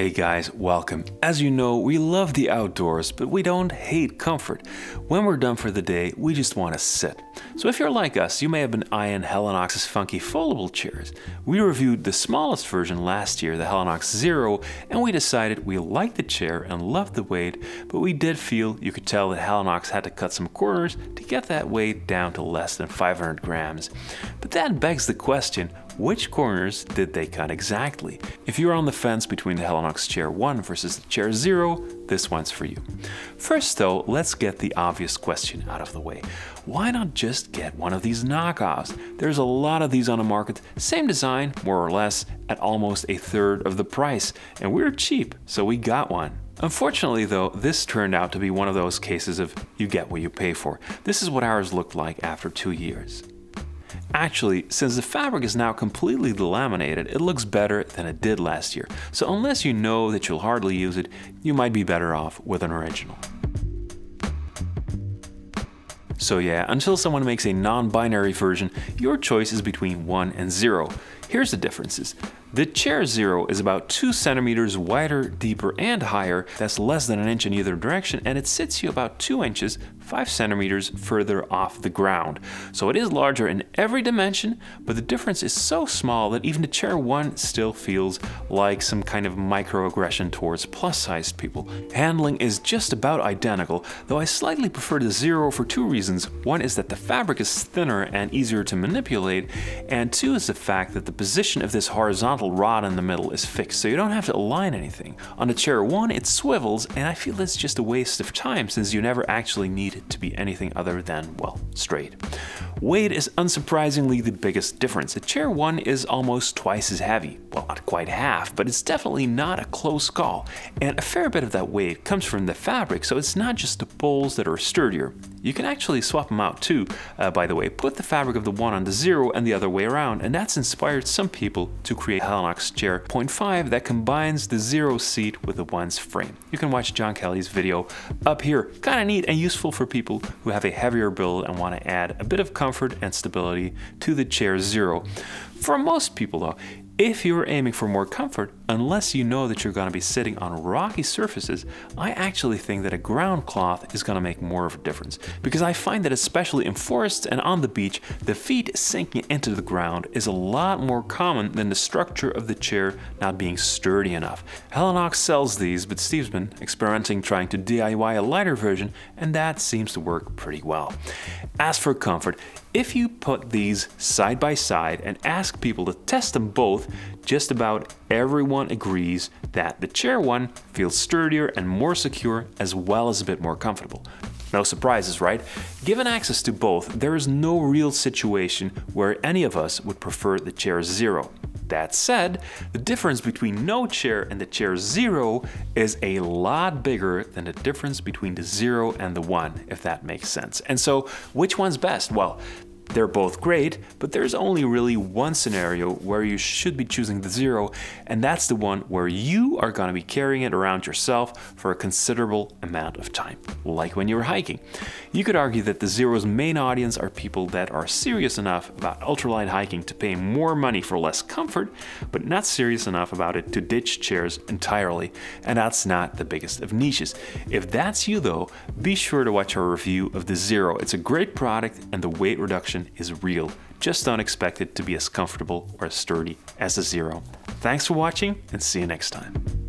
Hey guys, welcome. As you know, we love the outdoors, but we don't hate comfort. When we're done for the day, we just want to sit. So if you're like us, you may have been eyeing Helinox's funky foldable chairs. We reviewed the smallest version last year, the Helinox Zero, and we decided we liked the chair and loved the weight, but we did feel you could tell that Helinox had to cut some corners to get that weight down to less than 500 grams. But that begs the question, which corners did they cut exactly? If you're on the fence between the Helinox Chair 1 versus the Chair 0, this one's for you. First though, let's get the obvious question out of the way. Why not just get one of these knockoffs? There's a lot of these on the market, same design, more or less, at almost a third of the price, and we're cheap, so we got one. Unfortunately though, this turned out to be one of those cases of you get what you pay for. This is what ours looked like after two years. Actually, since the fabric is now completely delaminated, it looks better than it did last year, so unless you know that you'll hardly use it, you might be better off with an original. So yeah, until someone makes a non-binary version, your choice is between 1 and 0. Here's the differences. The chair zero is about 2 centimeters wider, deeper, and higher. That's less than an inch in either direction, and it sits you about 2 inches, 5 centimeters further off the ground. So it is larger in every dimension, but the difference is so small that even the chair one still feels like some kind of microaggression towards plus-sized people. Handling is just about identical, though I slightly prefer the zero for two reasons. One is that the fabric is thinner and easier to manipulate, and two is the fact that the position of this horizontal rod in the middle is fixed, so you don't have to align anything. On the chair 1, it swivels, and I feel it's just a waste of time since you never actually need to be anything other than, well, straight. Weight is unsurprisingly the biggest difference. The chair 1 is almost twice as heavy. Well, not quite half, but it's definitely not a close call. And a fair bit of that weight comes from the fabric, so it's not just the poles that are sturdier. You can actually swap them out too, uh, by the way. Put the fabric of the one on the zero and the other way around, and that's inspired some people to create Helinox Chair 0.5 that combines the zero seat with the one's frame. You can watch John Kelly's video up here. Kinda neat and useful for people who have a heavier build and want to add a bit of comfort and stability to the Chair Zero. For most people though, if you're aiming for more comfort, unless you know that you're going to be sitting on rocky surfaces, I actually think that a ground cloth is going to make more of a difference. Because I find that especially in forests and on the beach, the feet sinking into the ground is a lot more common than the structure of the chair not being sturdy enough. Helinox sells these, but Steve's been experimenting trying to DIY a lighter version, and that seems to work pretty well. As for comfort, if you put these side by side and ask people to test them both, just about everyone agrees that the chair one feels sturdier and more secure as well as a bit more comfortable. No surprises, right? Given access to both, there is no real situation where any of us would prefer the chair zero. That said, the difference between no chair and the chair zero is a lot bigger than the difference between the zero and the one, if that makes sense. And so, which one's best? Well, they're both great, but there's only really one scenario where you should be choosing the Zero, and that's the one where you are going to be carrying it around yourself for a considerable amount of time, like when you're hiking. You could argue that the Zero's main audience are people that are serious enough about ultralight hiking to pay more money for less comfort, but not serious enough about it to ditch chairs entirely, and that's not the biggest of niches. If that's you though, be sure to watch our review of the Zero. It's a great product and the weight reduction is real. Just don't expect it to be as comfortable or as sturdy as a Zero. Thanks for watching and see you next time.